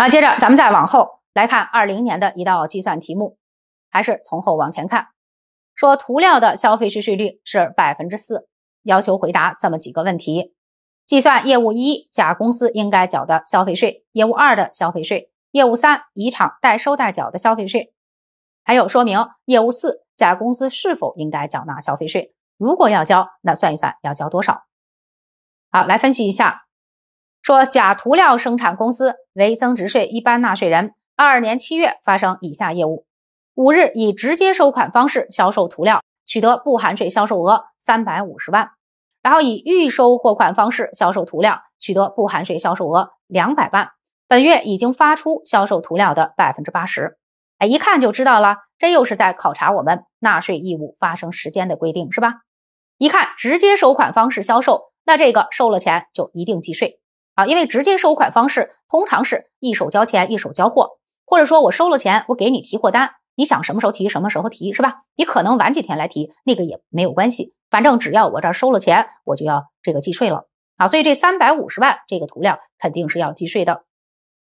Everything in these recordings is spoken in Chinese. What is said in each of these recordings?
好，接着咱们再往后来看二零年的一道计算题目，还是从后往前看，说涂料的消费税税率是百分之四，要求回答这么几个问题：计算业务一甲公司应该缴的消费税，业务二的消费税，业务三乙厂代收代缴的消费税，还有说明业务四甲公司是否应该缴纳消费税，如果要交，那算一算要交多少。好，来分析一下。说甲涂料生产公司为增值税一般纳税人，二二年七月发生以下业务：五日以直接收款方式销售涂料，取得不含税销售额三百五十万；然后以预收货款方式销售涂料，取得不含税销售额两百万。本月已经发出销售涂料的百分之八十。哎，一看就知道了，这又是在考察我们纳税义务发生时间的规定，是吧？一看直接收款方式销售，那这个收了钱就一定计税。啊，因为直接收款方式通常是一手交钱一手交货，或者说我收了钱，我给你提货单，你想什么时候提什么时候提，是吧？你可能晚几天来提，那个也没有关系，反正只要我这儿收了钱，我就要这个计税了啊。所以这三百五十万这个涂料肯定是要计税的。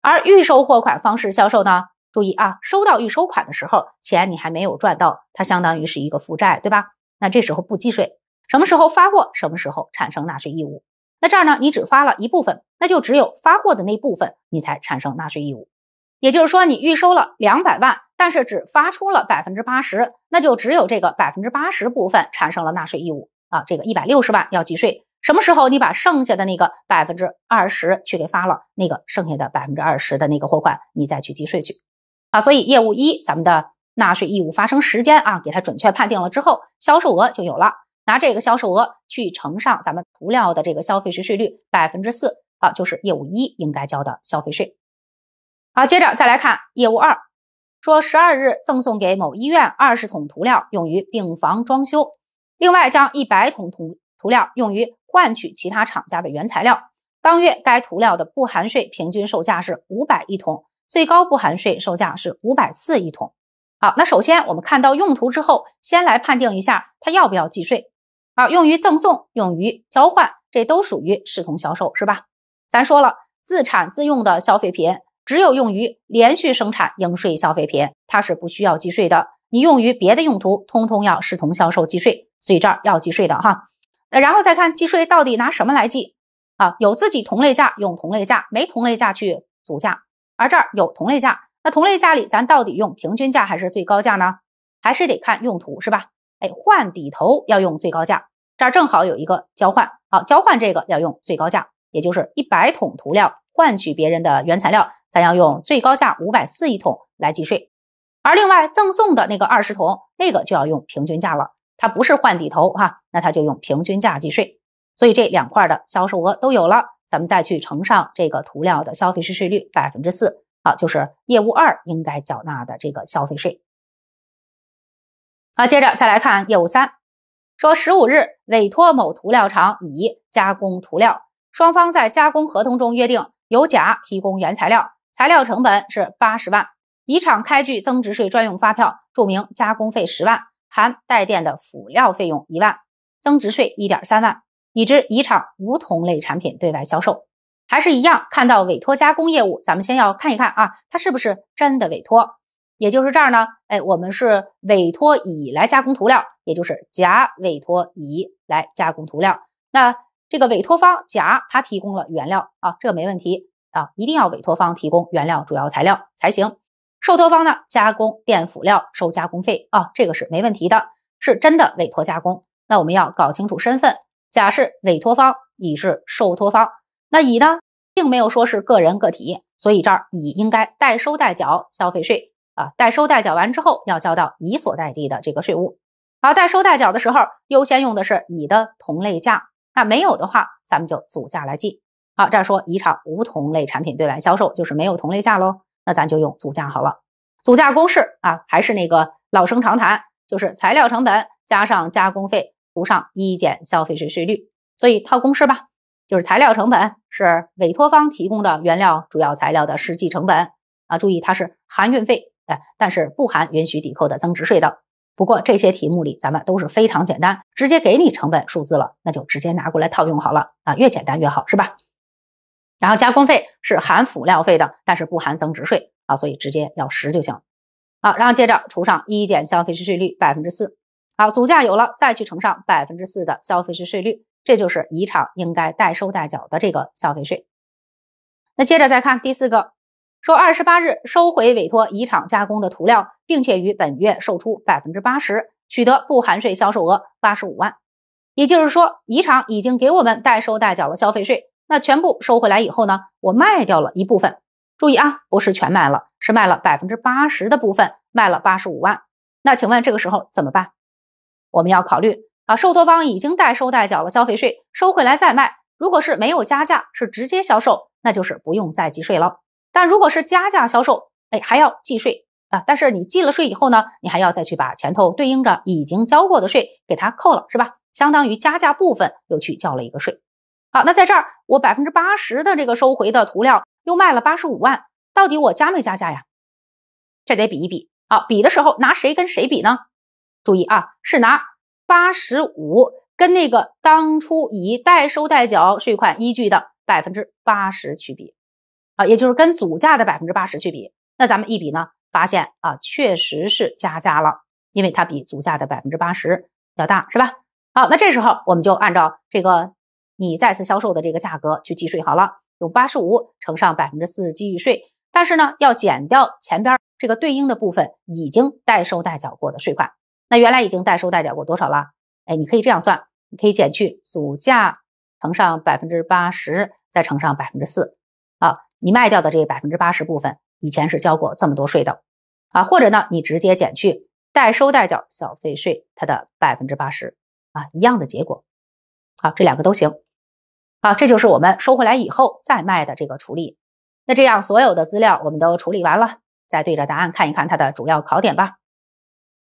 而预收货款方式销售呢，注意啊，收到预收款的时候，钱你还没有赚到，它相当于是一个负债，对吧？那这时候不计税，什么时候发货，什么时候产生纳税义务。那这儿呢，你只发了一部分，那就只有发货的那部分你才产生纳税义务。也就是说，你预收了两百万，但是只发出了百分之八十，那就只有这个百分之八十部分产生了纳税义务啊。这个一百六十万要计税，什么时候你把剩下的那个百分之二十去给发了，那个剩下的百分之二十的那个货款你再去计税去啊。所以业务一咱们的纳税义务发生时间啊，给它准确判定了之后，销售额就有了。拿这个销售额去乘上咱们涂料的这个消费税税率百分之四，啊，就是业务一应该交的消费税。好，接着再来看业务二，说十二日赠送给某医院二十桶涂料用于病房装修，另外将一百桶涂涂料用于换取其他厂家的原材料。当月该涂料的不含税平均售价是五百一桶，最高不含税售价是五百四一桶。好，那首先我们看到用途之后，先来判定一下它要不要计税。好，用于赠送，用于交换，这都属于视同销售，是吧？咱说了，自产自用的消费品，只有用于连续生产应税消费品，它是不需要计税的。你用于别的用途，通通要视同销售计税，所以这儿要计税的哈。那然后再看计税到底拿什么来计啊？有自己同类价用同类价，没同类价去组价。而这儿有同类价，那同类价里咱到底用平均价还是最高价呢？还是得看用途，是吧？哎，换底头要用最高价，这儿正好有一个交换，好，交换这个要用最高价，也就是一百桶涂料换取别人的原材料，咱要用最高价五百四一桶来计税。而另外赠送的那个二十桶，那个就要用平均价了，它不是换底头哈，那它就用平均价计税。所以这两块的销售额都有了，咱们再去乘上这个涂料的消费税税率百分之四，好，就是业务二应该缴纳的这个消费税。好，接着再来看业务三，说十五日委托某涂料厂乙加工涂料，双方在加工合同中约定，由甲提供原材料，材料成本是八十万，乙厂开具增值税专用发票，注明加工费十万，含带电的辅料费用一万，增值税一点三万，已知乙厂无同类产品对外销售，还是一样，看到委托加工业务，咱们先要看一看啊，它是不是真的委托。也就是这儿呢，哎，我们是委托乙来加工涂料，也就是甲委托乙来加工涂料。那这个委托方甲他提供了原料啊，这个没问题啊，一定要委托方提供原料主要材料才行。受托方呢，加工垫辅料收加工费啊，这个是没问题的，是真的委托加工。那我们要搞清楚身份，甲是委托方，乙是受托方。那乙呢，并没有说是个人个体，所以这儿乙应该代收代缴消费税。啊，代收代缴完之后要交到乙所在地的这个税务。好，代收代缴的时候优先用的是乙的同类价，那没有的话，咱们就组价来计。好，这儿说乙厂无同类产品对外销售，就是没有同类价喽，那咱就用组价好了。组价公式啊，还是那个老生常谈，就是材料成本加上加工费除上一减消费税税率。所以套公式吧，就是材料成本是委托方提供的原料主要材料的实际成本啊，注意它是含运费。哎，但是不含允许抵扣的增值税的。不过这些题目里，咱们都是非常简单，直接给你成本数字了，那就直接拿过来套用好了啊，越简单越好，是吧？然后加工费是含辅料费的，但是不含增值税啊，所以直接要十就行。好，然后接着除上一减消费税税率百分之四。好，组价有了，再去乘上百分之四的消费税税率，这就是乙厂应该代收代缴的这个消费税。那接着再看第四个，说二十八日收回委托乙厂加工的涂料，并且于本月售出百分之八十，取得不含税销售额八十五万。也就是说，乙厂已经给我们代收代缴了消费税，那全部收回来以后呢，我卖掉了一部分。注意啊，不是全卖了，是卖了百分之八十的部分，卖了八十五万。那请问这个时候怎么办？我们要考虑啊，受托方已经代收代缴了消费税，收回来再卖。如果是没有加价，是直接销售，那就是不用再计税了。但如果是加价销售，哎，还要计税啊。但是你计了税以后呢，你还要再去把前头对应着已经交过的税给它扣了，是吧？相当于加价部分又去交了一个税。好，那在这儿我百分之八十的这个收回的涂料又卖了八十五万，到底我加没加价呀？这得比一比。好，比的时候拿谁跟谁比呢？注意啊，是拿八十五跟那个当初以代收代缴税款依据的百分之八十去比啊，也就是跟组价的百分之八十去比。那咱们一比呢，发现啊，确实是加价了，因为它比组价的百分之八十要大，是吧？好，那这时候我们就按照这个你再次销售的这个价格去计税好了，用八十五乘上百分之四计税，但是呢，要减掉前边这个对应的部分已经代收代缴过的税款。那原来已经代收代缴过多少了？哎，你可以这样算，你可以减去组价乘上百分之八十，再乘上百分之四。啊，你卖掉的这百分之八十部分，以前是交过这么多税的啊。或者呢，你直接减去代收代缴消费税它的百分之八十啊，一样的结果。好，这两个都行。好，这就是我们收回来以后再卖的这个处理。那这样所有的资料我们都处理完了，再对着答案看一看它的主要考点吧。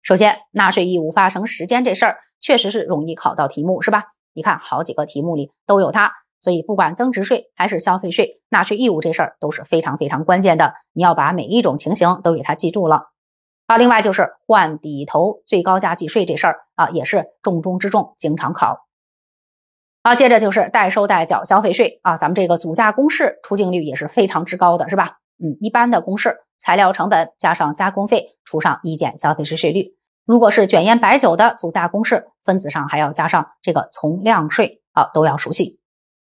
首先，纳税义务发生时间这事儿确实是容易考到题目，是吧？你看好几个题目里都有它，所以不管增值税还是消费税，纳税义务这事儿都是非常非常关键的，你要把每一种情形都给它记住了。啊，另外就是换抵头最高价计税这事儿啊，也是重中之重，经常考。好，接着就是代收代缴消费税啊，咱们这个组价公式出镜率也是非常之高的，是吧？嗯，一般的公式，材料成本加上加工费除上一减消费税税率。如果是卷烟白酒的组价公式，分子上还要加上这个从量税啊，都要熟悉。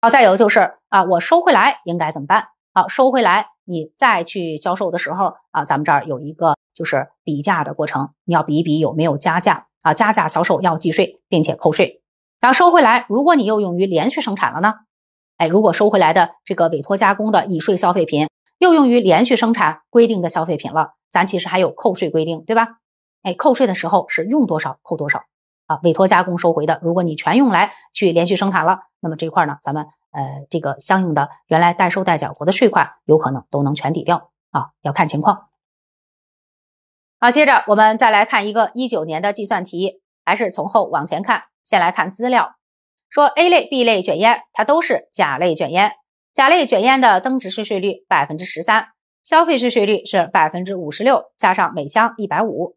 好，再有就是啊，我收回来应该怎么办？好，收回来你再去销售的时候啊，咱们这儿有一个就是比价的过程，你要比一比有没有加价啊，加价销售要计税并且扣税。然后收回来，如果你又用于连续生产了呢？哎，如果收回来的这个委托加工的已税消费品。又用于连续生产规定的消费品了，咱其实还有扣税规定，对吧？哎，扣税的时候是用多少扣多少啊？委托加工收回的，如果你全用来去连续生产了，那么这块呢，咱们呃这个相应的原来代收代缴过的税款，有可能都能全抵掉啊，要看情况。好，接着我们再来看一个一九年的计算题，还是从后往前看，先来看资料，说 A 类、B 类卷烟，它都是甲类卷烟。甲类卷烟的增值税税率百分之十三，消费税税率是百分之五十六，加上每箱一百五。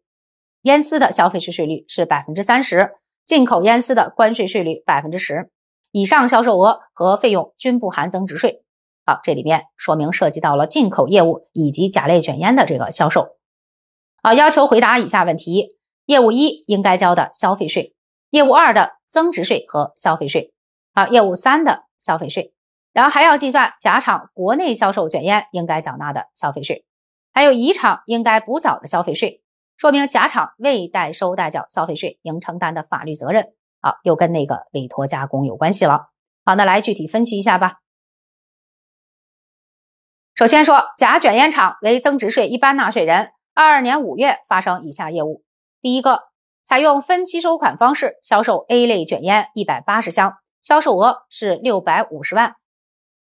烟丝的消费税税率是百分之三十，进口烟丝的关税税率百分之十。以上销售额和费用均不含增值税。好，这里面说明涉及到了进口业务以及甲类卷烟的这个销售。好，要求回答以下问题：业务一应该交的消费税，业务二的增值税和消费税，好，业务三的消费税。然后还要计算甲厂国内销售卷烟应该缴纳的消费税，还有乙厂应该补缴的消费税，说明甲厂未代收代缴消费税应承担的法律责任。好，又跟那个委托加工有关系了。好，那来具体分析一下吧。首先说甲卷烟厂为增值税一般纳税人，二二年五月发生以下业务：第一个，采用分期收款方式销售 A 类卷烟一百八十箱，销售额是六百五十万。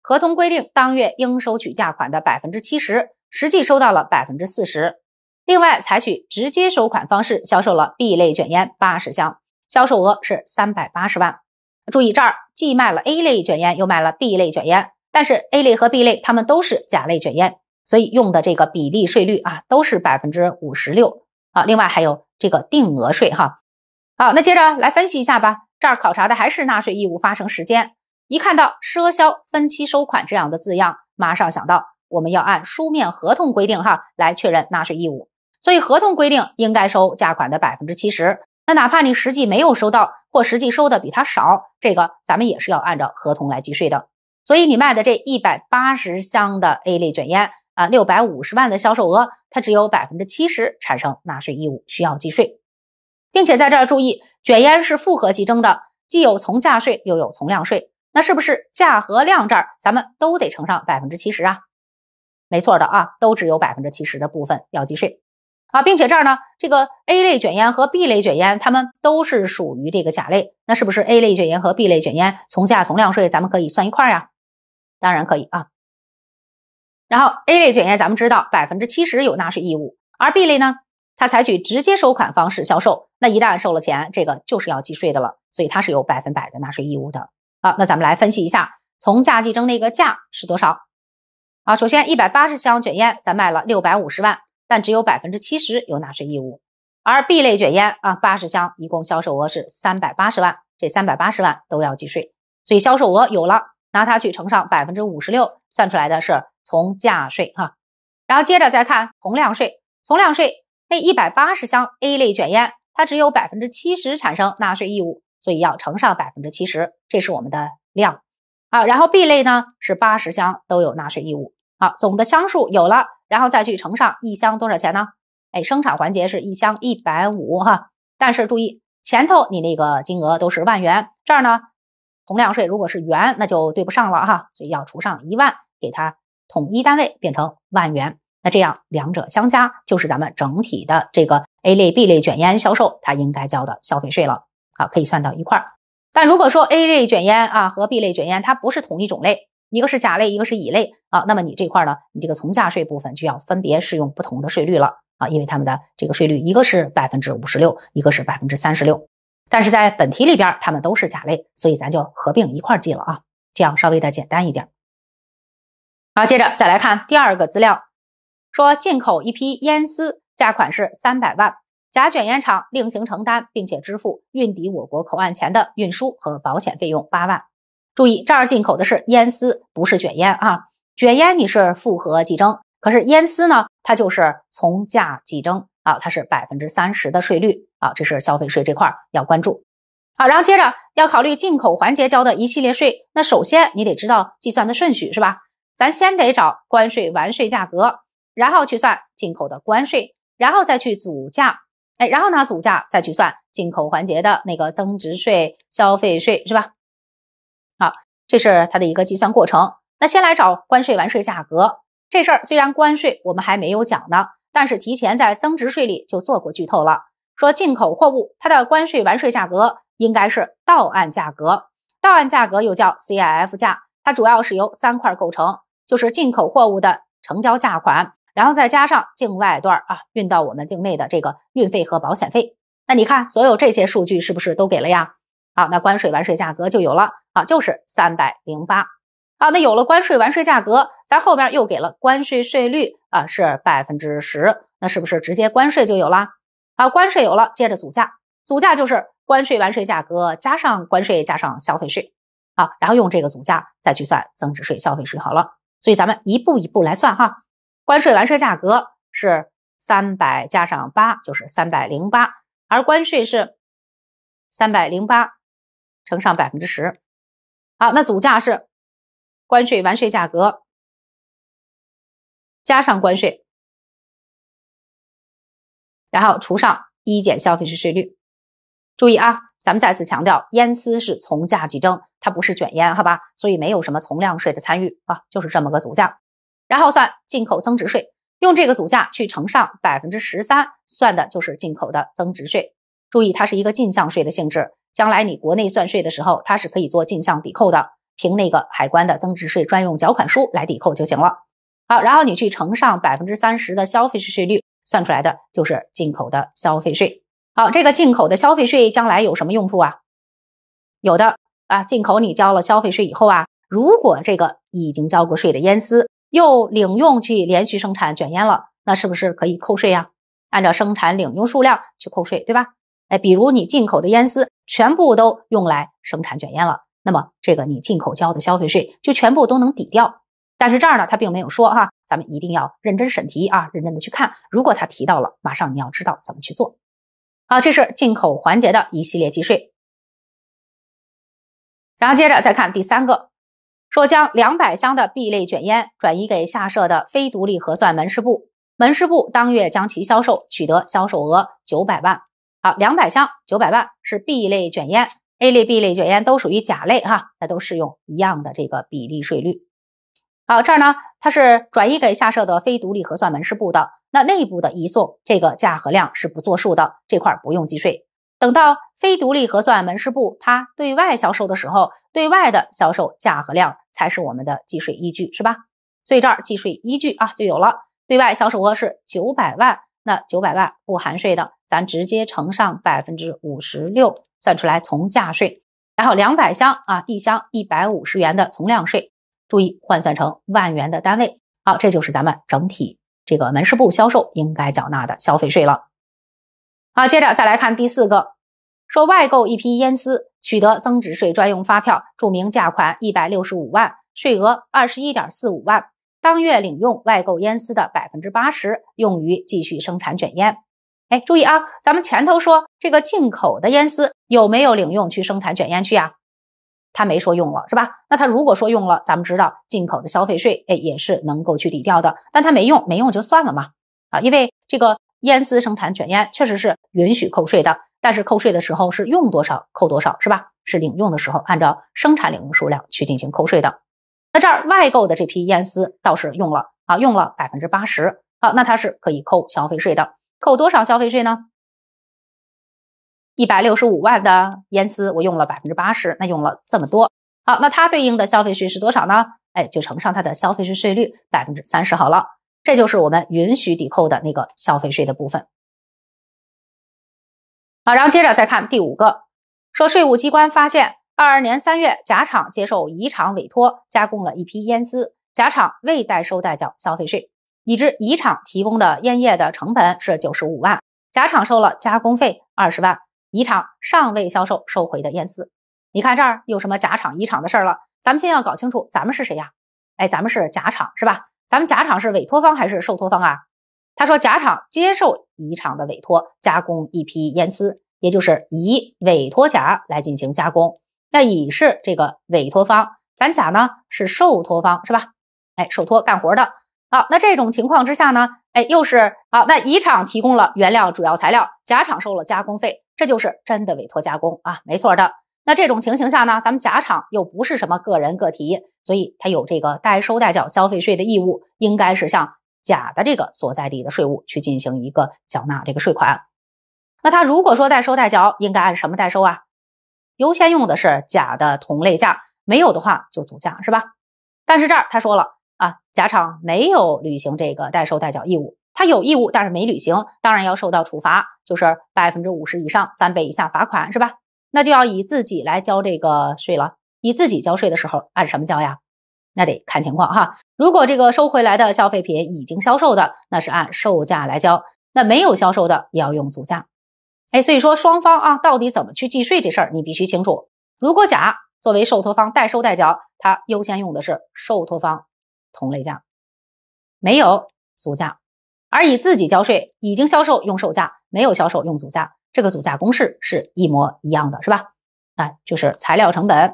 合同规定当月应收取价款的百分之七十，实际收到了百分之四十。另外，采取直接收款方式销售了 B 类卷烟八十箱，销售额是三百八十万。注意，这儿既卖了 A 类卷烟，又卖了 B 类卷烟，但是 A 类和 B 类它们都是甲类卷烟，所以用的这个比例税率啊都是百分之五十六啊。另外还有这个定额税哈。好，那接着来分析一下吧。这儿考察的还是纳税义务发生时间。一看到赊销、分期收款这样的字样，马上想到我们要按书面合同规定哈来确认纳税义务。所以合同规定应该收价款的百分之七十。那哪怕你实际没有收到，或实际收的比他少，这个咱们也是要按照合同来计税的。所以你卖的这一百八十箱的 A 类卷烟啊，六百五十万的销售额，它只有百分之七十产生纳税义务，需要计税，并且在这儿注意，卷烟是复合计征的，既有从价税，又有从量税。那是不是价和量这儿咱们都得乘上百分之七十啊？没错的啊，都只有百分之七十的部分要计税啊，并且这儿呢，这个 A 类卷烟和 B 类卷烟，它们都是属于这个甲类。那是不是 A 类卷烟和 B 类卷烟从价从量税咱们可以算一块呀？当然可以啊。然后 A 类卷烟咱们知道百分之七十有纳税义务，而 B 类呢，它采取直接收款方式销售，那一旦收了钱，这个就是要计税的了，所以它是有百分百的纳税义务的。好，那咱们来分析一下从价计征那个价是多少？啊，首先一百八十箱卷烟咱卖了六百五十万，但只有百分之七十有纳税义务。而 B 类卷烟啊，八十箱一共销售额是三百八十万，这三百八十万都要计税。所以销售额有了，拿它去乘上百分之五十六，算出来的是从价税哈。然后接着再看从量税，从量税那一百八十箱 A 类卷烟，它只有百分之七十产生纳税义务。所以要乘上百分之七十，这是我们的量啊。然后 B 类呢是八十箱都有纳税义务，好，总的箱数有了，然后再去乘上一箱多少钱呢？哎，生产环节是一箱一百五哈，但是注意前头你那个金额都是万元，这儿呢从量税如果是元，那就对不上了哈，所以要除上一万，给它统一单位变成万元，那这样两者相加就是咱们整体的这个 A 类 B 类卷烟销售它应该交的消费税了。好，可以算到一块儿。但如果说 A 类卷烟啊和 B 类卷烟它不是同一种类，一个是甲类，一个是乙类啊，那么你这块呢，你这个从价税部分就要分别适用不同的税率了啊，因为他们的这个税率一个是百分之五十六，一个是百分之三十六。但是在本题里边，他们都是甲类，所以咱就合并一块记了啊，这样稍微的简单一点。好，接着再来看第二个资料，说进口一批烟丝，价款是三百万。甲卷烟厂另行承担，并且支付运抵我国口岸前的运输和保险费用八万。注意，这儿进口的是烟丝，不是卷烟啊。卷烟你是复合计征，可是烟丝呢，它就是从价计征啊，它是百分之三十的税率啊，这是消费税这块要关注。好，然后接着要考虑进口环节交的一系列税，那首先你得知道计算的顺序是吧？咱先得找关税完税价格，然后去算进口的关税，然后再去组价。哎，然后拿组价再去算进口环节的那个增值税、消费税，是吧？这是它的一个计算过程。那先来找关税完税价格这事儿，虽然关税我们还没有讲呢，但是提前在增值税里就做过剧透了。说进口货物它的关税完税价格应该是到岸价格，到岸价格又叫 CIF 价，它主要是由三块构成，就是进口货物的成交价款。然后再加上境外段啊，运到我们境内的这个运费和保险费，那你看所有这些数据是不是都给了呀？好，那关税完税价格就有了啊，就是三百零八。好，那有了关税完税价格，咱后边又给了关税税率啊，是百分之十，那是不是直接关税就有了？好，关税有了，接着组价，组价就是关税完税价格加上关税加上消费税，好，然后用这个组价再去算增值税、消费税好了。所以咱们一步一步来算哈。关税完税价格是三百加上八，就是三百零八，而关税是三百零八乘上百分之十。好，那总价是关税完税价格加上关税，然后除上一减消费税税率。注意啊，咱们再次强调，烟丝是从价计征，它不是卷烟，好吧？所以没有什么从量税的参与啊，就是这么个总价。然后算进口增值税，用这个组价去乘上百分之十三，算的就是进口的增值税。注意，它是一个进项税的性质，将来你国内算税的时候，它是可以做进项抵扣的，凭那个海关的增值税专用缴款书来抵扣就行了。好，然后你去乘上百分之三十的消费税税率，算出来的就是进口的消费税。好，这个进口的消费税将来有什么用处啊？有的啊，进口你交了消费税以后啊，如果这个已经交过税的烟丝。又领用去连续生产卷烟了，那是不是可以扣税呀？按照生产领用数量去扣税，对吧？哎，比如你进口的烟丝全部都用来生产卷烟了，那么这个你进口交的消费税就全部都能抵掉。但是这儿呢，他并没有说哈，咱们一定要认真审题啊，认真的去看。如果他提到了，马上你要知道怎么去做。好，这是进口环节的一系列计税。然后接着再看第三个，说将两百箱的 B 类卷烟转移给下设的非独立核算门市部，门市部当月将其销售，取得销售额九百万。好，两百箱九百万是 B 类卷烟，A 类、B 类卷烟都属于甲类哈，那都适用一样的这个比例税率。好，这儿呢，它是转移给下设的非独立核算门市部的，那内部的移送这个价和量是不作数的，这块不用计税。等到非独立核算门市部它对外销售的时候，对外的销售价和量才是我们的计税依据，是吧？所以这儿计税依据啊就有了，对外销售额是九百万，那九百万不含税的，咱直接乘上百分之五十六，算出来从价税。然后两百箱啊，一箱一百五十元的从量税。注意换算成万元的单位，好，这就是咱们整体这个门市部销售应该缴纳的消费税了。好，接着再来看第四个，说外购一批烟丝，取得增值税专用发票，注明价款一百六十五万，税额二十一点四五万，当月领用外购烟丝的百分之八十，用于继续生产卷烟。哎，注意啊，咱们前头说这个进口的烟丝有没有领用去生产卷烟去呀？他没说用了是吧？那他如果说用了，咱们知道进口的消费税，哎，也是能够去抵掉的。但他没用，没用就算了嘛。啊，因为这个烟丝生产卷烟确实是允许扣税的，但是扣税的时候是用多少扣多少，是吧？是领用的时候按照生产领用数量去进行扣税的。那这儿外购的这批烟丝倒是用了啊，用了百分之八十，好，那它是可以扣消费税的。扣多少消费税呢？一百六十五万的烟丝，我用了百分之八十，那用了这么多，好，那它对应的消费税是多少呢？哎，就乘上它的消费税税率百分之三十好了，这就是我们允许抵扣的那个消费税的部分。好，然后接着再看第五个，说税务机关发现，二二年三月，甲厂接受乙厂委托加工了一批烟丝，甲厂未代收代缴消费税，已知乙厂提供的烟叶的成本是九十五万，甲厂收了加工费二十万。乙厂尚未销售收回的烟丝，你看这儿有什么甲厂、乙厂的事儿了？咱们先要搞清楚，咱们是谁呀？哎，咱们是甲厂是吧？咱们甲厂是委托方还是受托方啊？他说甲厂接受乙厂的委托，加工一批烟丝，也就是乙委托甲来进行加工。那乙是这个委托方，咱甲呢是受托方是吧？哎，受托干活的。好，那这种情况之下呢？哎，又是好，那乙厂提供了原料主要材料，甲厂收了加工费。这就是真的委托加工啊，没错的。那这种情形下呢，咱们甲厂又不是什么个人个体，所以他有这个代收代缴消费税的义务，应该是向甲的这个所在地的税务去进行一个缴纳这个税款。那他如果说代收代缴，应该按什么代收啊？优先用的是甲的同类价，没有的话就组价，是吧？但是这儿他说了啊，甲厂没有履行这个代收代缴义务。他有义务，但是没履行，当然要受到处罚，就是百分之五十以上三倍以下罚款，是吧？那就要以自己来交这个税了。以自己交税的时候，按什么交呀？那得看情况哈。如果这个收回来的消费品已经销售的，那是按售价来交；那没有销售的，也要用组价。哎，所以说双方啊，到底怎么去计税这事儿，你必须清楚。如果甲作为受托方代收代缴，他优先用的是受托方同类价，没有组价。而以自己交税，已经销售用售价，没有销售用组价，这个组价公式是一模一样的，是吧？啊，就是材料成本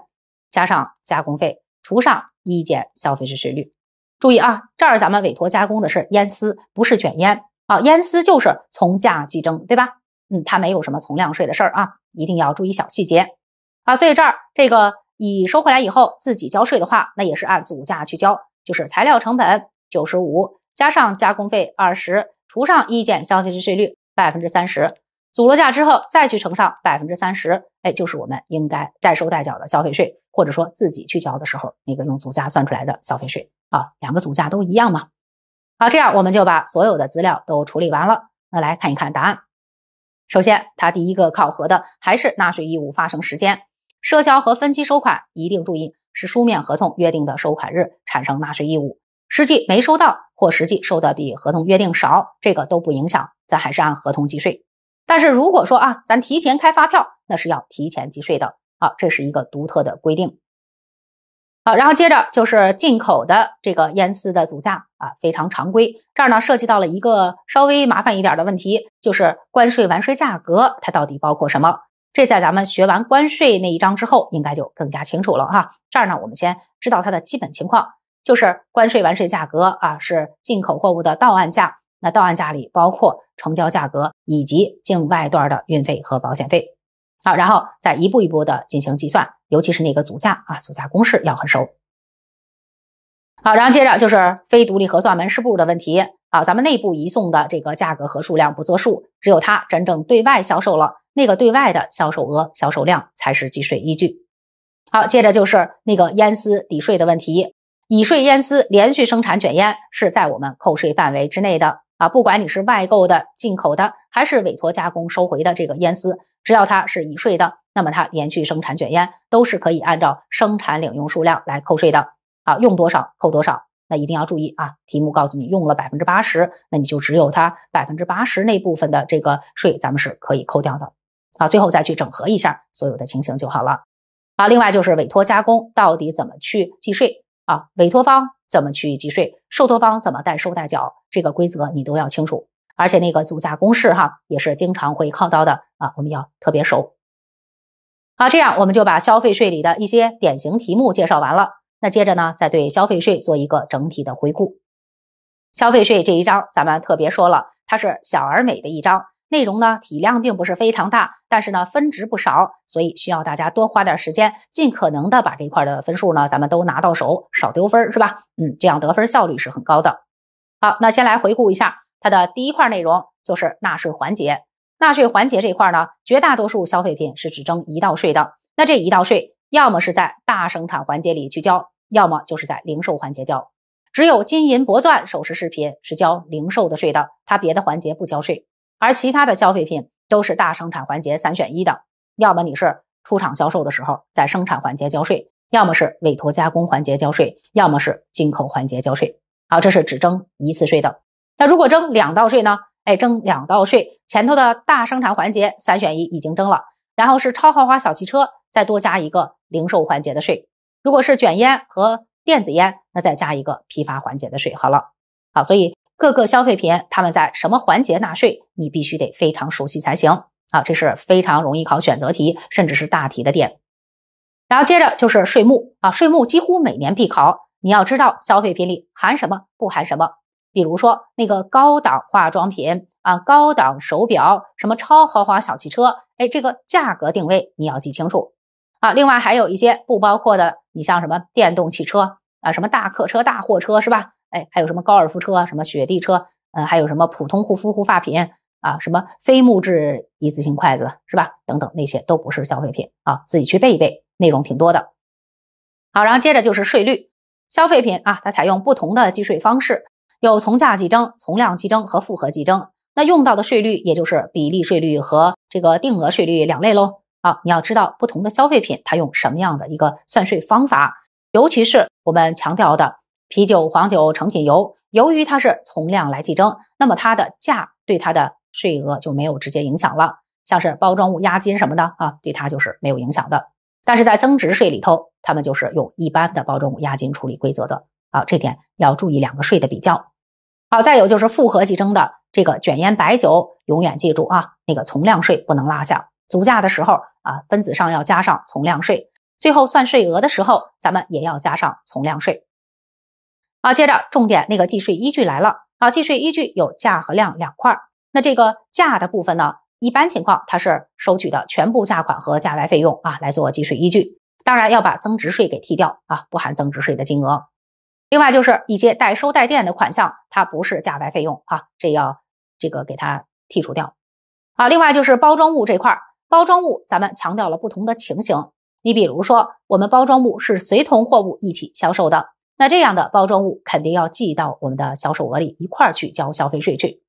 加上加工费除上一减消费税税率。注意啊，这儿咱们委托加工的是烟丝，不是卷烟啊。烟丝就是从价计征，对吧？嗯，它没有什么从量税的事儿啊，一定要注意小细节啊。所以这儿这个乙收回来以后自己交税的话，那也是按组价去交，就是材料成本九十五。加上加工费二十，除上一减消费税税率百分之三十，组了价之后再去乘上百分之三十，哎，就是我们应该代收代缴的消费税，或者说自己去交的时候那个用组价算出来的消费税啊，两个组价都一样嘛。好，这样我们就把所有的资料都处理完了。那来看一看答案。首先，它第一个考核的还是纳税义务发生时间，赊销和分期收款一定注意是书面合同约定的收款日产生纳税义务。实际没收到，或实际收的比合同约定少，这个都不影响，咱还是按合同计税。但是如果说啊，咱提前开发票，那是要提前计税的。啊，这是一个独特的规定。好，然后接着就是进口的这个烟丝的组价啊，非常常规。这儿呢涉及到了一个稍微麻烦一点的问题，就是关税完税价格它到底包括什么？这在咱们学完关税那一章之后，应该就更加清楚了哈。这儿呢，我们先知道它的基本情况，就是关税完税价格啊是进口货物的到岸价，那到岸价里包括成交价格以及境外段的运费和保险费。好，然后再一步一步的进行计算，尤其是那个组价啊，组价公式要很熟。好，然后接着就是非独立核算门市部的问题啊，咱们内部移送的这个价格和数量不作数，只有它真正对外销售了，那个对外的销售额、销售量才是计税依据。好，接着就是那个烟丝抵税的问题，乙税烟丝连续生产卷烟是在我们扣税范围之内的啊，不管你是外购的、进口的，还是委托加工收回的这个烟丝。只要它是乙税的，那么它连续生产卷烟都是可以按照生产领用数量来扣税的。啊，用多少扣多少，那一定要注意啊！题目告诉你用了百分之八十，那你就只有它百分之八十那部分的这个税，咱们是可以扣掉的。啊，最后再去整合一下所有的情形就好了。啊，另外就是委托加工到底怎么去计税啊？委托方怎么去计税？受托方怎么代收代缴？这个规则你都要清楚。而且那个组价公式哈，也是经常会考到的啊，我们要特别熟。好，这样我们就把消费税里的一些典型题目介绍完了。那接着呢，再对消费税做一个整体的回顾。消费税这一章咱们特别说了，它是小而美的一章，内容呢体量并不是非常大，但是呢分值不少，所以需要大家多花点时间，尽可能的把这一块的分数呢咱们都拿到手，少丢分是吧？嗯，这样得分效率是很高的。好，那先来回顾一下。它的第一块内容就是纳税环节，纳税环节这一块呢，绝大多数消费品是只征一道税的。那这一道税，要么是在大生产环节里去交，要么就是在零售环节交。只有金银铂钻首饰饰品是交零售的税的，它别的环节不交税。而其他的消费品都是大生产环节三选一的，要么你是出厂销售的时候在生产环节交税，要么是委托加工环节交税，要么是进口环节交税。好，这是只征一次税的。那如果征两道税呢？哎，征两道税，前头的大生产环节三选一已经征了，然后是超豪华小汽车，再多加一个零售环节的税。如果是卷烟和电子烟，那再加一个批发环节的税。好了，好，所以各个消费品他们在什么环节纳税，你必须得非常熟悉才行。啊，这是非常容易考选择题，甚至是大题的点。然后接着就是税目啊，税目几乎每年必考，你要知道消费品里含什么，不含什么。比如说那个高档化妆品啊，高档手表，什么超豪华小汽车，哎，这个价格定位你要记清楚啊。另外还有一些不包括的，你像什么电动汽车啊，什么大客车、大货车是吧？哎，还有什么高尔夫车、什么雪地车，嗯，还有什么普通护肤护发品啊，什么非木质一次性筷子是吧？等等，那些都不是消费品啊，自己去背一背，内容挺多的。好，然后接着就是税率，消费品啊，它采用不同的计税方式。有从价计征、从量计征和复合计征，那用到的税率也就是比例税率和这个定额税率两类喽。啊，你要知道不同的消费品它用什么样的一个算税方法，尤其是我们强调的啤酒、黄酒、成品油，由于它是从量来计征，那么它的价对它的税额就没有直接影响了。像是包装物押金什么的啊，对它就是没有影响的。但是在增值税里头，他们就是用一般的包装物押金处理规则的。好，这点要注意两个税的比较。好，再有就是复合计征的这个卷烟白酒，永远记住啊，那个从量税不能落下。组价的时候啊，分子上要加上从量税，最后算税额的时候，咱们也要加上从量税。好，接着重点那个计税依据来了啊，计税依据有价和量两块。那这个价的部分呢，一般情况它是收取的全部价款和价外费用啊来做计税依据，当然要把增值税给剔掉啊，不含增值税的金额。另外就是一些代收代垫的款项，它不是价外费用啊，这要这个给它剔除掉啊。另外就是包装物这块，包装物咱们强调了不同的情形。你比如说，我们包装物是随同货物一起销售的，那这样的包装物肯定要记到我们的销售额里一块儿去交消费税去。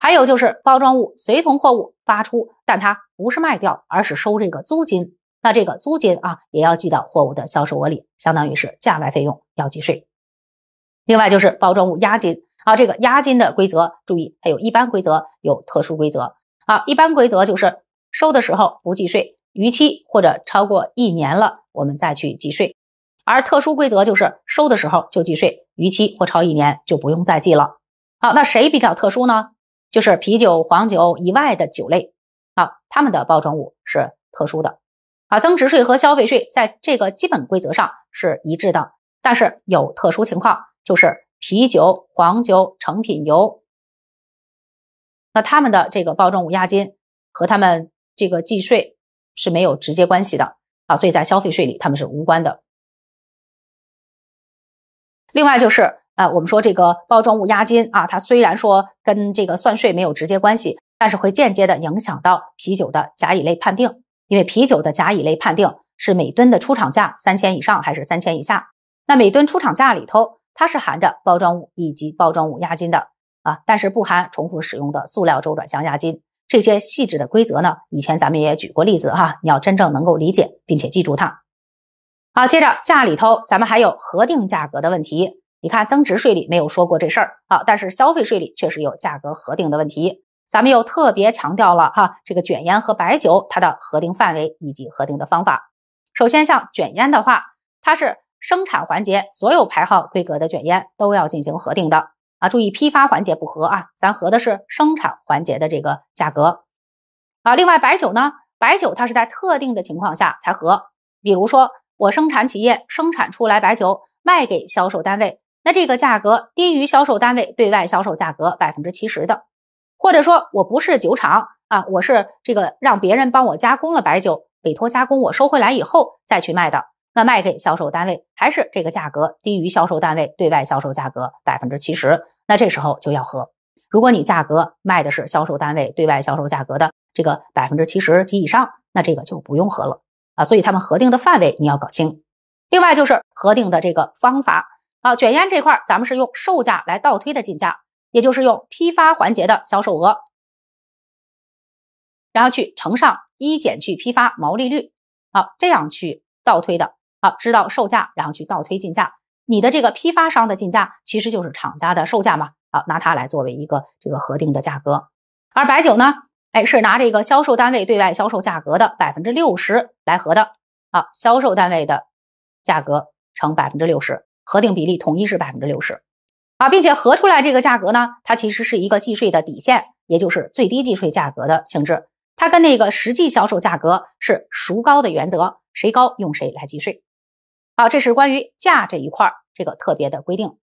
还有就是包装物随同货物发出，但它不是卖掉，而是收这个租金，那这个租金啊也要记到货物的销售额里，相当于是价外费用要计税。另外就是包装物押金啊，这个押金的规则注意，还有一般规则，有特殊规则啊。一般规则就是收的时候不计税，逾期或者超过一年了，我们再去计税。而特殊规则就是收的时候就计税，逾期或超一年就不用再计了。好，那谁比较特殊呢？就是啤酒、黄酒以外的酒类，啊，他们的包装物是特殊的。啊，增值税和消费税在这个基本规则上是一致的，但是有特殊情况，就是啤酒、黄酒、成品油，那他们的这个包装物押金和他们这个计税是没有直接关系的啊，所以在消费税里他们是无关的。另外就是，呃，我们说这个包装物押金啊，它虽然说跟这个算税没有直接关系，但是会间接的影响到啤酒的甲乙类判定。因为啤酒的甲乙类判定是每吨的出厂价三千以上还是三千以下，那每吨出厂价里头它是含着包装物以及包装物押金的啊，但是不含重复使用的塑料周转箱押金。这些细致的规则呢，以前咱们也举过例子哈，你要真正能够理解并且记住它。好，接着价里头咱们还有核定价格的问题，你看增值税里没有说过这事儿啊，但是消费税里确实有价格核定的问题。咱们又特别强调了哈，这个卷烟和白酒它的核定范围以及核定的方法。首先，像卷烟的话，它是生产环节所有牌号规格的卷烟都要进行核定的啊。注意批发环节不核啊，咱核的是生产环节的这个价格啊。另外，白酒呢，白酒它是在特定的情况下才核，比如说我生产企业生产出来白酒卖给销售单位，那这个价格低于销售单位对外销售价格百分之七十的。或者说我不是酒厂啊，我是这个让别人帮我加工了白酒，委托加工，我收回来以后再去卖的，那卖给销售单位还是这个价格低于销售单位对外销售价格百分之七十，那这时候就要核。如果你价格卖的是销售单位对外销售价格的这个百分之七十及以上，那这个就不用核了啊。所以他们核定的范围你要搞清。另外就是核定的这个方法啊，卷烟这块咱们是用售价来倒推的进价。也就是用批发环节的销售额，然后去乘上一减去批发毛利率，好，这样去倒推的，好，知道售价，然后去倒推进价。你的这个批发商的进价其实就是厂家的售价嘛，好，拿它来作为一个这个核定的价格。而白酒呢，哎，是拿这个销售单位对外销售价格的百分之六十来核的，好，销售单位的价格乘百分之六十，核定比例统一是百分之六十。啊，并且核出来这个价格呢，它其实是一个计税的底线，也就是最低计税价格的性质。它跟那个实际销售价格是孰高的原则，谁高用谁来计税。好，这是关于价这一块这个特别的规定。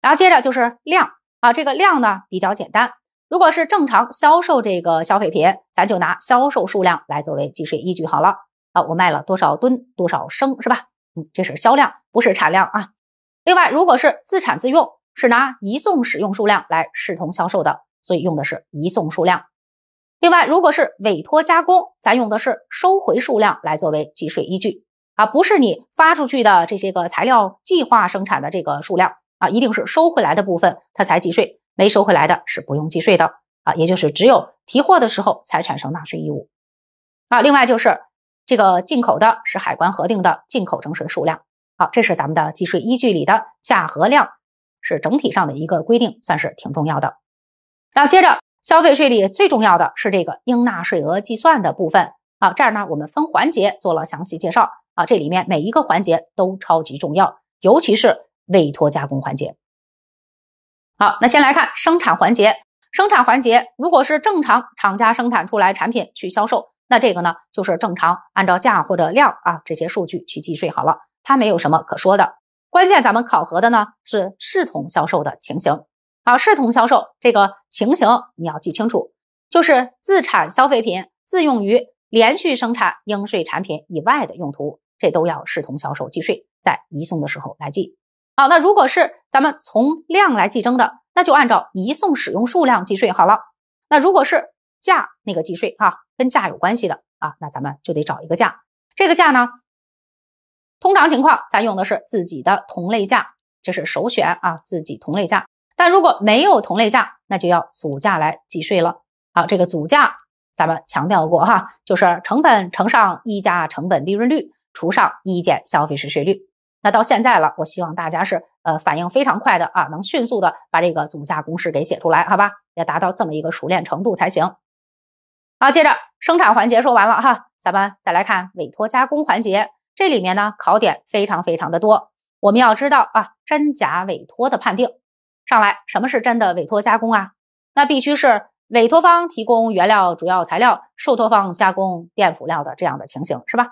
然后接着就是量啊，这个量呢比较简单，如果是正常销售这个消费品，咱就拿销售数量来作为计税依据好了。啊，我卖了多少吨多少升是吧？嗯，这是销量，不是产量啊。另外，如果是自产自用。是拿移送使用数量来视同销售的，所以用的是移送数量。另外，如果是委托加工，咱用的是收回数量来作为计税依据啊，不是你发出去的这些个材料计划生产的这个数量啊，一定是收回来的部分它才计税，没收回来的是不用计税的啊，也就是只有提货的时候才产生纳税义务啊。另外就是这个进口的是海关核定的进口征税数量，好，这是咱们的计税依据里的价和量。是整体上的一个规定，算是挺重要的。然后接着，消费税里最重要的是这个应纳税额计算的部分啊。这儿呢，我们分环节做了详细介绍啊。这里面每一个环节都超级重要，尤其是委托加工环节。好，那先来看生产环节。生产环节如果是正常厂家生产出来产品去销售，那这个呢就是正常按照价或者量啊这些数据去计税好了，它没有什么可说的。关键咱们考核的呢是视同销售的情形，啊，视同销售这个情形你要记清楚，就是自产消费品自用于连续生产应税产品以外的用途，这都要视同销售计税，在移送的时候来计。好，那如果是咱们从量来计征的，那就按照移送使用数量计税好了。那如果是价那个计税啊，跟价有关系的啊，那咱们就得找一个价，这个价呢。通常情况，咱用的是自己的同类价，这是首选啊，自己同类价。但如果没有同类价，那就要组价来计税了。好，这个组价咱们强调过哈，就是成本乘上一加成本利润率除上一减消费税税率。那到现在了，我希望大家是呃反应非常快的啊，能迅速的把这个总价公式给写出来，好吧？要达到这么一个熟练程度才行。好，接着生产环节说完了哈，咱们再来看委托加工环节，这里面呢考点非常非常的多，我们要知道啊真假委托的判定。上来，什么是真的委托加工啊？那必须是委托方提供原料、主要材料，受托方加工垫辅料的这样的情形，是吧？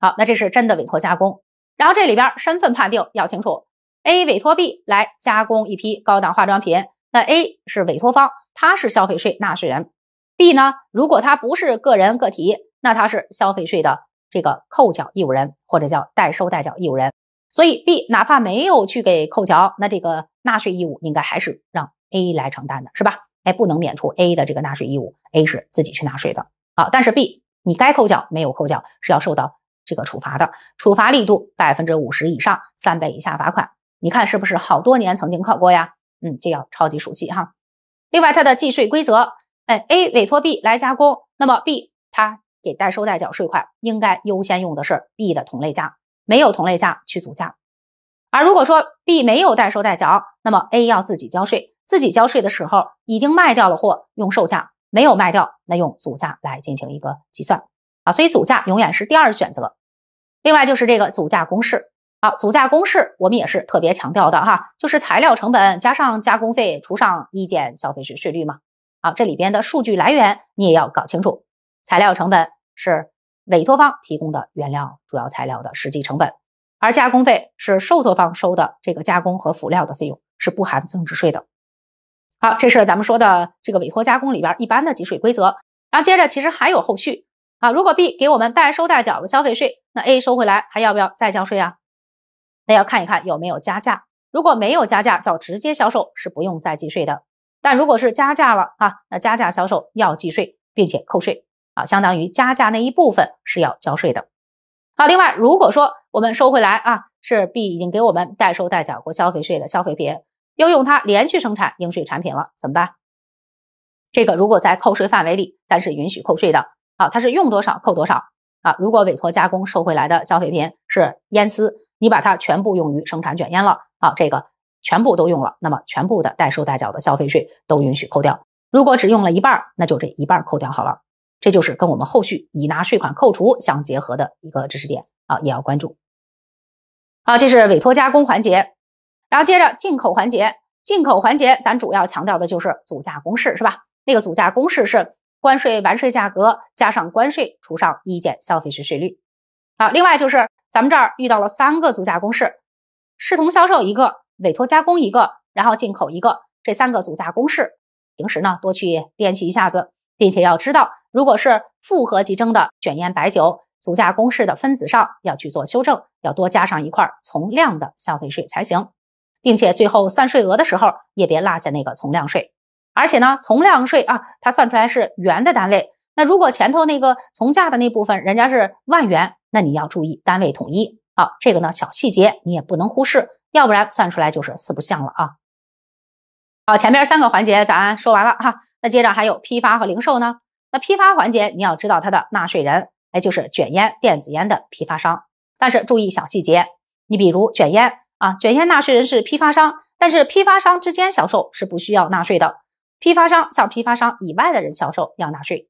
好，那这是真的委托加工。然后这里边身份判定要清楚，A 委托 B 来加工一批高档化妆品，那 A 是委托方，他是消费税纳税人；B 呢，如果他不是个人个体，那他是消费税的这个扣缴义务人，或者叫代收代缴义务人。所以 B 哪怕没有去给扣缴，那这个纳税义务应该还是让。A 来承担的是吧？哎，不能免除 A 的这个纳税义务，A 是自己去纳税的啊。但是 B 你该扣缴没有扣缴，是要受到这个处罚的，处罚力度百分之五十以上，三倍以下罚款。你看是不是好多年曾经考过呀？嗯，这要超级熟悉哈。另外，它的计税规则，哎，A 委托 B 来加工，那么 B 它给代收代缴税款，应该优先用的是 B 的同类价，没有同类价去组价。而如果说 B 没有代收代缴，那么 A 要自己交税。自己交税的时候已经卖掉了货，用售价没有卖掉，那用组价来进行一个计算啊，所以组价永远是第二选择。另外就是这个组价公式啊，组价公式我们也是特别强调的哈，就是材料成本加上加工费除上一减消费税税率嘛。啊，这里边的数据来源你也要搞清楚，材料成本是委托方提供的原料主要材料的实际成本，而加工费是受托方收的这个加工和辅料的费用，是不含增值税的。好，这是咱们说的这个委托加工里边一般的计税规则。然后接着，其实还有后续啊。如果 B 给我们代收代缴了消费税，那 A 收回来还要不要再交税啊？那要看一看有没有加价。如果没有加价，叫直接销售是不用再计税的。但如果是加价了啊，那加价销售要计税，并且扣税啊，相当于加价那一部分是要交税的。好，另外如果说我们收回来啊，是 B 已经给我们代收代缴过消费税的消费品。又用它连续生产应税产品了，怎么办？这个如果在扣税范围里，咱是允许扣税的啊。它是用多少扣多少啊。如果委托加工收回来的消费品是烟丝，你把它全部用于生产卷烟了啊，这个全部都用了，那么全部的代收代缴的消费税都允许扣掉。如果只用了一半，那就这一半扣掉好了。这就是跟我们后续已拿税款扣除相结合的一个知识点啊，也要关注。好，这是委托加工环节。然后接着进口环节，进口环节咱主要强调的就是组价公式，是吧？那个组价公式是关税完税价格加上关税除上一减消费税税率。好，另外就是咱们这儿遇到了三个组价公式，视同销售一个，委托加工一个，然后进口一个，这三个组价公式，平时呢多去练习一下子，并且要知道，如果是复合计征的卷烟白酒，组价公式的分子上要去做修正，要多加上一块从量的消费税才行。并且最后算税额的时候也别落下那个从量税，而且呢，从量税啊，它算出来是元的单位。那如果前头那个从价的那部分人家是万元，那你要注意单位统一啊。这个呢小细节你也不能忽视，要不然算出来就是四不像了啊。好，前边三个环节咱说完了哈，那接着还有批发和零售呢。那批发环节你要知道它的纳税人，哎，就是卷烟、电子烟的批发商。但是注意小细节，你比如卷烟。啊，卷烟纳税人是批发商，但是批发商之间销售是不需要纳税的。批发商向批发商以外的人销售要纳税，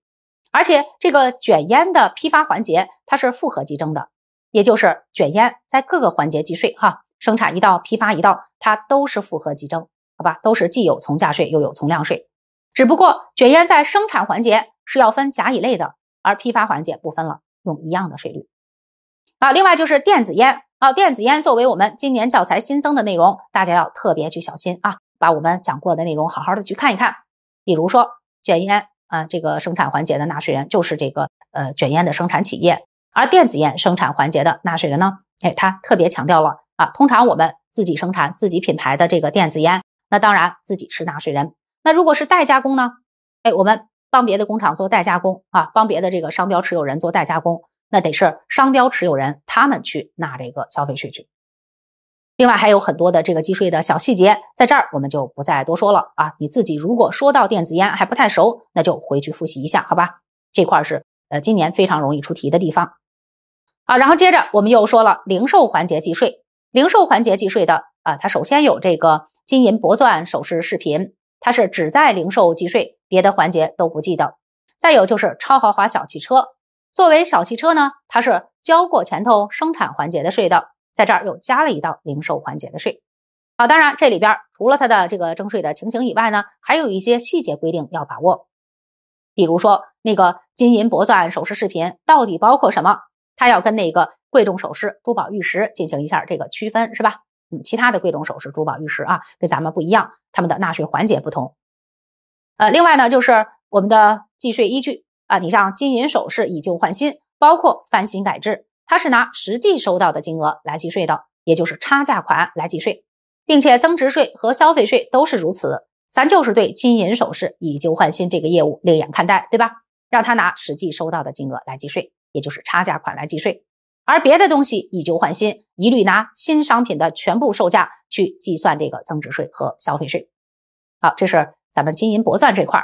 而且这个卷烟的批发环节它是复合计征的，也就是卷烟在各个环节计税哈，生产一道、批发一道，它都是复合计征，好吧？都是既有从价税又有从量税，只不过卷烟在生产环节是要分甲乙类的，而批发环节不分了，用一样的税率。啊，另外就是电子烟。啊，电子烟作为我们今年教材新增的内容，大家要特别去小心啊！把我们讲过的内容好好的去看一看。比如说卷烟啊，这个生产环节的纳税人就是这个呃卷烟的生产企业，而电子烟生产环节的纳税人呢，哎，他特别强调了啊，通常我们自己生产自己品牌的这个电子烟，那当然自己是纳税人。那如果是代加工呢？哎，我们帮别的工厂做代加工啊，帮别的这个商标持有人做代加工。那得是商标持有人他们去纳这个消费税去。另外还有很多的这个计税的小细节，在这儿我们就不再多说了啊。你自己如果说到电子烟还不太熟，那就回去复习一下，好吧？这块是呃今年非常容易出题的地方啊。然后接着我们又说了零售环节计税，零售环节计税的啊，它首先有这个金银铂钻首饰饰品，它是只在零售计税，别的环节都不计的。再有就是超豪华小汽车，作为小汽车呢，它是交过前头生产环节的税的，在这儿又加了一道零售环节的税。好，当然这里边除了它的这个征税的情形以外呢，还有一些细节规定要把握。比如说那个金银铂钻首饰饰品到底包括什么，它要跟那个贵重首饰、珠宝玉石进行一下这个区分，是吧？嗯，其他的贵重首饰、珠宝玉石啊，跟咱们不一样，他们的纳税环节不同。呃，另外呢，就是我们的计税依据啊，你像金银首饰以旧换新，包括翻新改制，它是拿实际收到的金额来计税的，也就是差价款来计税。并且增值税和消费税都是如此，咱就是对金银首饰以旧换新这个业务另眼看待，对吧？让他拿实际收到的金额来计税，也就是差价款来计税。而别的东西以旧换新，一律拿新商品的全部售价去计算这个增值税和消费税。好，这是咱们金银铂钻这块。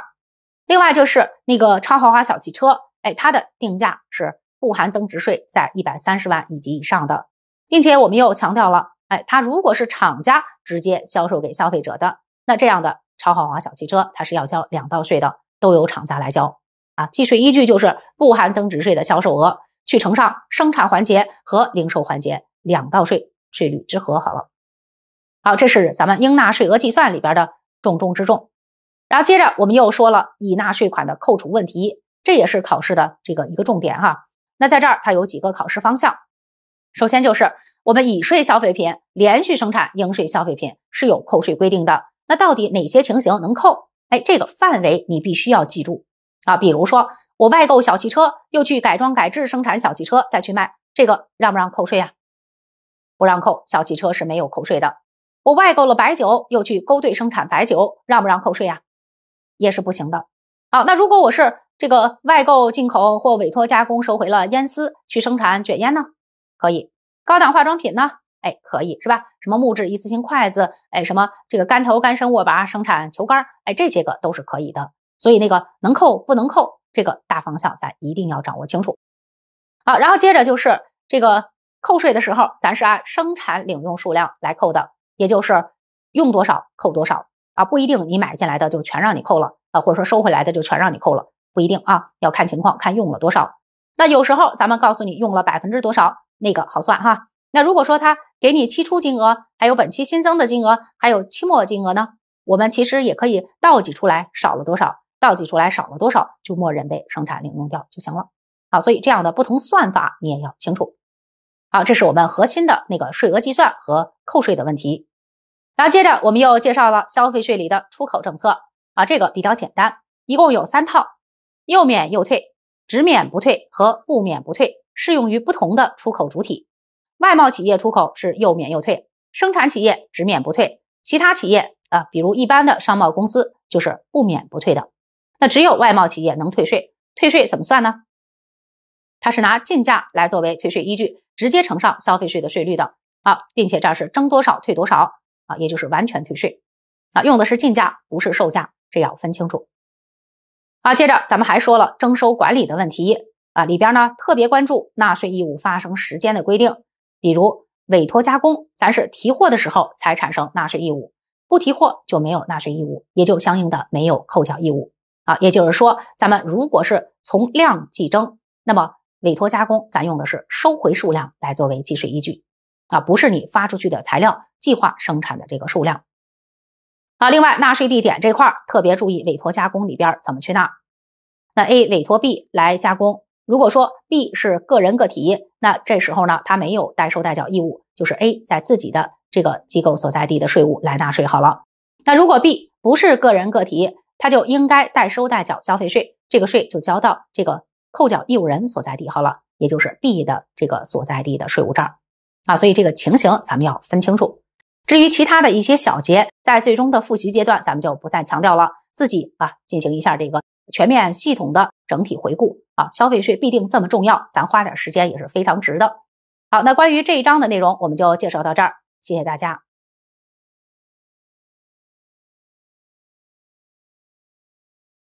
另外就是那个超豪华小汽车，哎，它的定价是不含增值税，在一百三十万以及以上的，并且我们又强调了。哎，它如果是厂家直接销售给消费者的，那这样的超豪华小汽车，它是要交两道税的，都由厂家来交啊。计税依据就是不含增值税的销售额去乘上生产环节和零售环节两道税，税率之和好了。好，这是咱们应纳税额计算里边的重中之重。然后接着我们又说了已纳税款的扣除问题，这也是考试的这个一个重点哈。那在这儿它有几个考试方向，首先就是。我们已税消费品连续生产应税消费品是有扣税规定的，那到底哪些情形能扣？哎，这个范围你必须要记住啊。比如说，我外购小汽车，又去改装改制生产小汽车再去卖，这个让不让扣税呀？不让扣，小汽车是没有扣税的。我外购了白酒，又去勾兑生产白酒，让不让扣税呀？也是不行的。好，那如果我是这个外购进口或委托加工收回了烟丝去生产卷烟呢？可以。高档化妆品呢？哎，可以是吧？什么木质一次性筷子？哎，什么这个干头干身握把生产球杆？哎，这些个都是可以的。所以那个能扣不能扣，这个大方向咱一定要掌握清楚。好，然后接着就是这个扣税的时候，咱是按生产领用数量来扣的，也就是用多少扣多少啊，不一定你买进来的就全让你扣了啊，或者说收回来的就全让你扣了，不一定啊，要看情况，看用了多少。那有时候咱们告诉你用了百分之多少。那个好算哈，那如果说他给你期初金额，还有本期新增的金额，还有期末金额呢，我们其实也可以倒计出来少了多少，倒计出来少了多少，就默认为生产领用掉就行了。好，所以这样的不同算法你也要清楚。好，这是我们核心的那个税额计算和扣税的问题。然后接着我们又介绍了消费税里的出口政策啊，这个比较简单，一共有三套：又免又退、只免不退和不免不退。适用于不同的出口主体，外贸企业出口是又免又退，生产企业只免不退，其他企业啊，比如一般的商贸公司就是不免不退的。那只有外贸企业能退税，退税怎么算呢？它是拿进价来作为退税依据，直接乘上消费税的税率的啊，并且这是征多少退多少啊，也就是完全退税啊，用的是进价，不是售价，这要分清楚。啊，接着咱们还说了征收管理的问题。啊，里边呢特别关注纳税义务发生时间的规定，比如委托加工，咱是提货的时候才产生纳税义务，不提货就没有纳税义务，也就相应的没有扣缴义务啊。也就是说，咱们如果是从量计征，那么委托加工咱用的是收回数量来作为计税依据啊，不是你发出去的材料计划生产的这个数量啊。另外，纳税地点这块特别注意委托加工里边怎么去纳，那 A 委托 B 来加工。如果说 B 是个人个体，那这时候呢，他没有代收代缴义务，就是 A 在自己的这个机构所在地的税务来纳税好了。那如果 B 不是个人个体，他就应该代收代缴消费税，这个税就交到这个扣缴义务人所在地好了，也就是 B 的这个所在地的税务账啊。所以这个情形咱们要分清楚。至于其他的一些小节，在最终的复习阶段，咱们就不再强调了，自己啊进行一下这个。全面系统的整体回顾啊，消费税必定这么重要，咱花点时间也是非常值的。好，那关于这一章的内容，我们就介绍到这儿，谢谢大家。